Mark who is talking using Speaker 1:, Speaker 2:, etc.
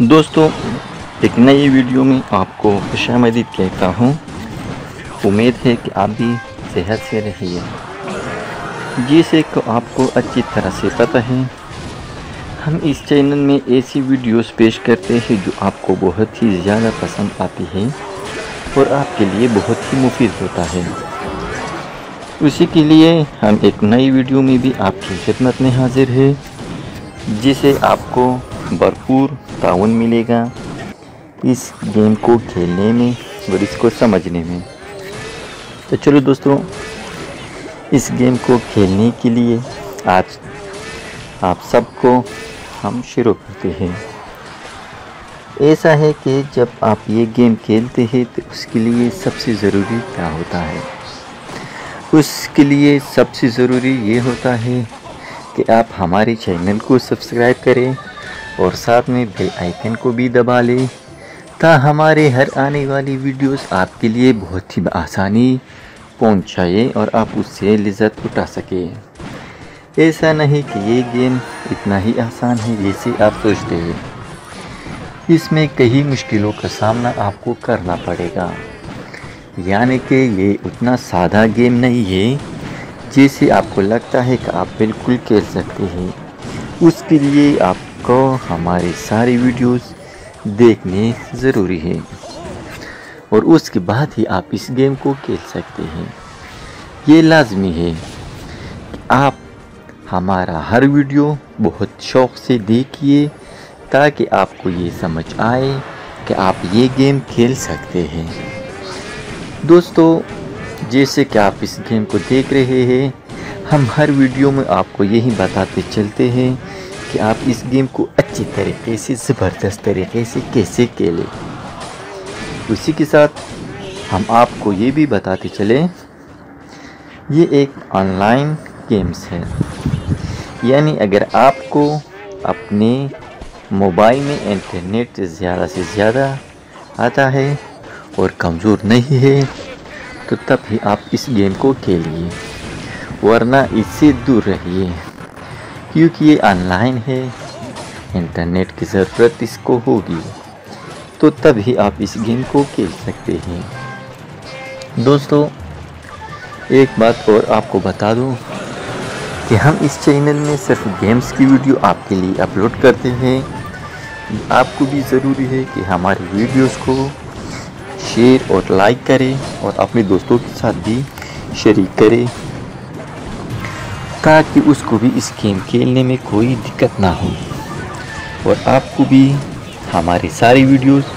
Speaker 1: दोस्तों, एक नई वीडियो में आपको खुश कहता हूँ। उम्मीद है कि आप भी सेहत से रहिए। जिसे को आपको अच्छी तरह से पता है, हम इस चैनल में ऐसी वीडियोस पेश करते हैं जो आपको बहुत ही ज़्यादा पसंद आती है और आपके लिए बहुत ही मुफीद होता है। उसी के लिए हम एक नई वीडियो में भी आपकी खिदमत में हाजिर है, जिसे आपको भरपूर ताउन मिलेगा इस गेम को खेलने में और इसको समझने में। तो चलो दोस्तों, इस गेम को खेलने के लिए आज आप सबको हम शुरू करते हैं। ऐसा है कि जब आप ये गेम खेलते हैं तो उसके लिए सबसे ज़रूरी क्या होता है? उसके लिए सबसे ज़रूरी ये होता है कि आप हमारे चैनल को सब्सक्राइब करें और साथ में बेल आइकन को भी दबा लें ता हमारे हर आने वाली वीडियोस आपके लिए बहुत ही आसानी पहुँचाए और आप उससे लज्जत उठा सकें। ऐसा नहीं कि ये गेम इतना ही आसान है जैसे आप सोचते हैं। इसमें कई मुश्किलों का सामना आपको करना पड़ेगा। यानी कि ये उतना सादा गेम नहीं है, जैसे आपको लगता है कि आप बिल्कुल खेल सकते हैं। उसके लिए आपको हमारी सारी वीडियोस देखने ज़रूरी है। और उसके बाद ही आप इस गेम को खेल सकते हैं। ये लाजमी है कि आप हमारा हर वीडियो बहुत शौक़ से देखिए, ताकि आपको ये समझ आए कि आप ये गेम खेल सकते हैं। दोस्तों, जैसे कि आप इस गेम को देख रहे हैं, हम हर वीडियो में आपको यही बताते चलते हैं कि आप इस गेम को अच्छी तरीके से, ज़बरदस्त तरीके से कैसे खेलें। उसी के साथ हम आपको ये भी बताते चले, ये एक ऑनलाइन गेम्स है। यानी अगर आपको अपने मोबाइल में इंटरनेट ज़्यादा से ज़्यादा आता है और कमज़ोर नहीं है तो तब ही आप इस गेम को खेलिए, वरना इससे दूर रहिए। क्योंकि ये ऑनलाइन है इंटरनेट की ज़रूरत इसको होगी। तो तभी आप इस गेम को खेल सकते हैं। दोस्तों, एक बात और आपको बता दूँ कि हम इस चैनल में सिर्फ़ गेम्स की वीडियो आपके लिए अपलोड करते हैं। आपको भी ज़रूरी है कि हमारी वीडियोस को शेयर और लाइक करें और अपने दोस्तों के साथ भी शरीक करें। ताकि उसको भी इस गेम खेलने में कोई दिक्कत ना हो और आपको भी हमारे सारी वीडियोस